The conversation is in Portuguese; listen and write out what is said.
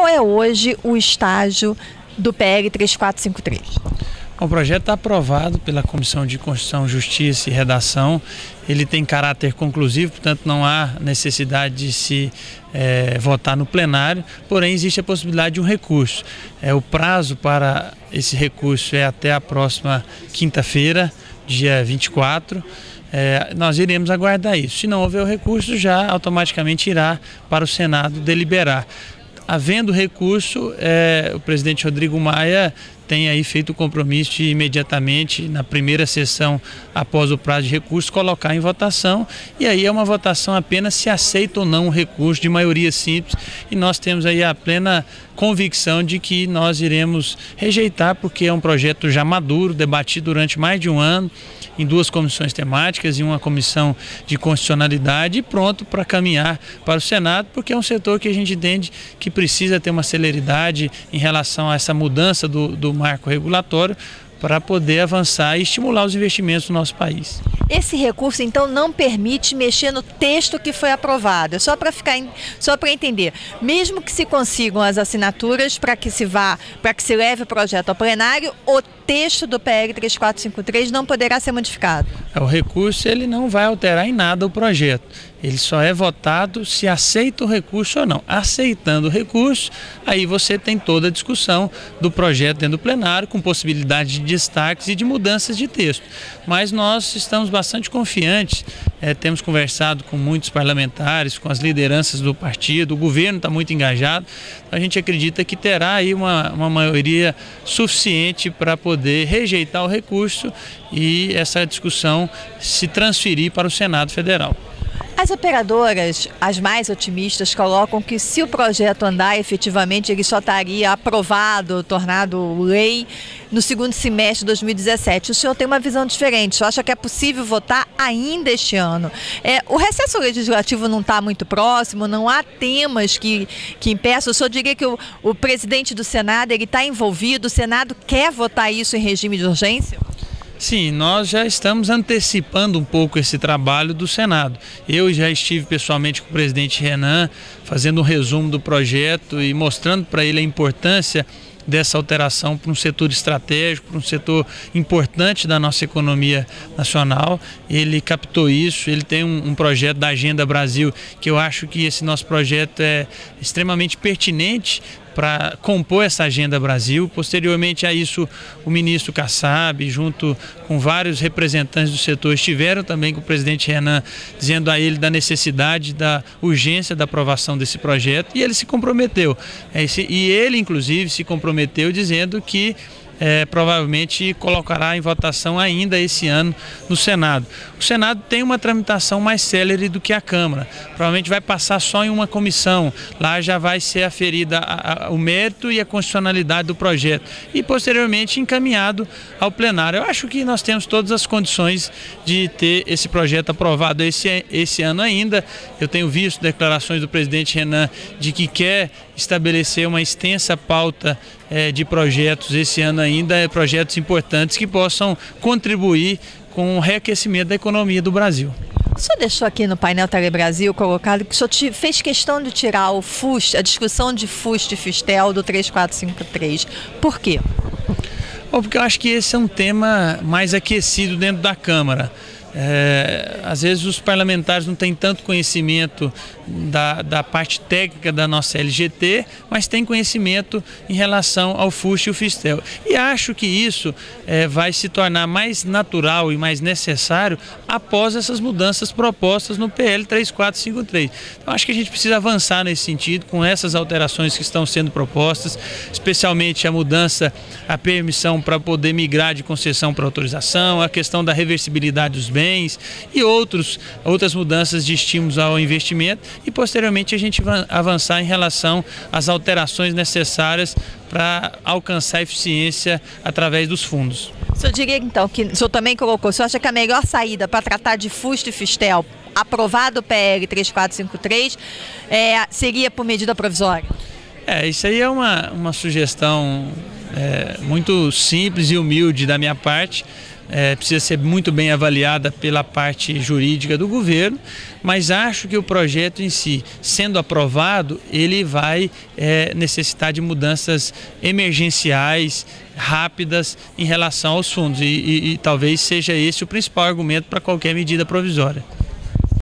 Qual é hoje o estágio do PL 3453? O projeto está aprovado pela Comissão de Constituição, Justiça e Redação. Ele tem caráter conclusivo, portanto não há necessidade de se é, votar no plenário, porém existe a possibilidade de um recurso. É, o prazo para esse recurso é até a próxima quinta-feira, dia 24. É, nós iremos aguardar isso. Se não houver o recurso, já automaticamente irá para o Senado deliberar. Havendo recurso, é, o presidente Rodrigo Maia tem aí feito o compromisso de imediatamente, na primeira sessão, após o prazo de recurso, colocar em votação. E aí é uma votação apenas se aceita ou não o recurso de maioria simples. E nós temos aí a plena convicção de que nós iremos rejeitar, porque é um projeto já maduro, debatido durante mais de um ano em duas comissões temáticas e uma comissão de constitucionalidade e pronto para caminhar para o Senado, porque é um setor que a gente entende que precisa ter uma celeridade em relação a essa mudança do, do marco regulatório para poder avançar e estimular os investimentos no nosso país. Esse recurso então não permite mexer no texto que foi aprovado. É só para ficar só para entender, mesmo que se consigam as assinaturas para que se vá, para que se leve o projeto ao plenário, o texto do PL 3453 não poderá ser modificado. O recurso ele não vai alterar em nada o projeto. Ele só é votado se aceita o recurso ou não. Aceitando o recurso, aí você tem toda a discussão do projeto dentro do plenário, com possibilidade de destaques e de mudanças de texto. Mas nós estamos bastante confiantes, é, temos conversado com muitos parlamentares, com as lideranças do partido, o governo está muito engajado. A gente acredita que terá aí uma, uma maioria suficiente para poder rejeitar o recurso e essa discussão se transferir para o Senado Federal. As operadoras, as mais otimistas, colocam que se o projeto andar efetivamente, ele só estaria aprovado, tornado lei no segundo semestre de 2017. O senhor tem uma visão diferente. O senhor acha que é possível votar ainda este ano? É, o recesso legislativo não está muito próximo, não há temas que, que impeçam. O senhor diria que o, o presidente do Senado está envolvido, o Senado quer votar isso em regime de urgência? Sim, nós já estamos antecipando um pouco esse trabalho do Senado. Eu já estive pessoalmente com o presidente Renan, fazendo um resumo do projeto e mostrando para ele a importância dessa alteração para um setor estratégico, para um setor importante da nossa economia nacional. Ele captou isso, ele tem um, um, projeto da Agenda Brasil que eu acho que esse nosso projeto é extremamente pertinente para compor essa agenda Brasil. Posteriormente a isso, o ministro Kassab, junto com vários representantes do setor, estiveram também com o presidente Renan, dizendo a ele da necessidade, da urgência da aprovação desse projeto, e ele se comprometeu. É, e ele, inclusive, se comprometeu dizendo que é, provavelmente colocará em votação ainda esse ano no Senado. O Senado tem uma tramitação mais célere do que a Câmara. Provavelmente vai passar só em uma comissão. Lá já vai ser aferida a, a, o mérito e a constitucionalidade do projeto. E posteriormente encaminhado ao plenário. Eu acho que nós temos todas as condições de ter esse projeto aprovado esse, esse ano ainda. Eu tenho visto declarações do presidente Renan de que quer estabelecer uma extensa pauta é, de projetos esse ano ainda, é, projetos importantes que possam contribuir com o reaquecimento da economia do Brasil. O senhor deixou aqui no painel Telebrasil colocado que o senhor fez questão de tirar o FUST, a discussão de FUST e FUSTEL do 3453. Por quê? Bom, porque eu acho que esse é um tema mais aquecido dentro da Câmara. É, às vezes os parlamentares não têm tanto conhecimento da, da parte técnica da nossa LGT, mas têm conhecimento em relação ao FUST e o FISTEL. E acho que isso é, vai se tornar mais natural e mais necessário após essas mudanças propostas no PL 3453. Então acho que a gente precisa avançar nesse sentido com essas alterações que estão sendo propostas, especialmente a mudança, a permissão para poder migrar de concessão para autorização, a questão da reversibilidade dos bens bens e outros, outras mudanças de estímulos ao investimento e posteriormente a gente avançar em relação às alterações necessárias para alcançar eficiência através dos fundos. O senhor diria então que o senhor também colocou, o senhor acha que a melhor saída para tratar de fusto e fistel, aprovado o PL 3453, é, seria por medida provisória? É, isso aí é uma, uma sugestão é, muito simples e humilde da minha parte é, precisa ser muito bem avaliada pela parte jurídica do governo, mas acho que o projeto em si, sendo aprovado, ele vai é, necessitar de mudanças emergenciais, rápidas em relação aos fundos e, e, e talvez seja esse o principal argumento para qualquer medida provisória.